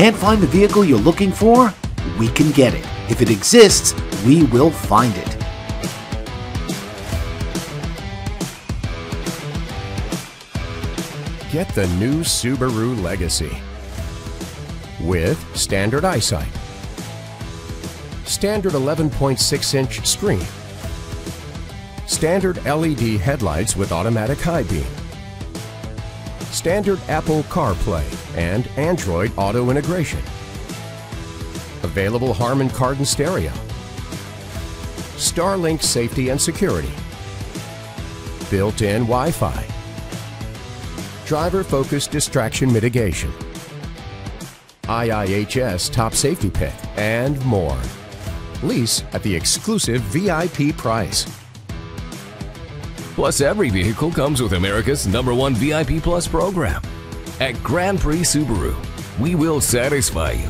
Can't find the vehicle you're looking for? We can get it. If it exists, we will find it. Get the new Subaru Legacy with standard eyesight, standard 11.6 inch screen, standard LED headlights with automatic high beam, standard Apple CarPlay and Android Auto integration, available Harman Kardon stereo, Starlink safety and security, built-in Wi-Fi, driver-focused distraction mitigation, IIHS top safety pick, and more. Lease at the exclusive VIP price. Plus, every vehicle comes with America's number one VIP Plus program. At Grand Prix Subaru, we will satisfy you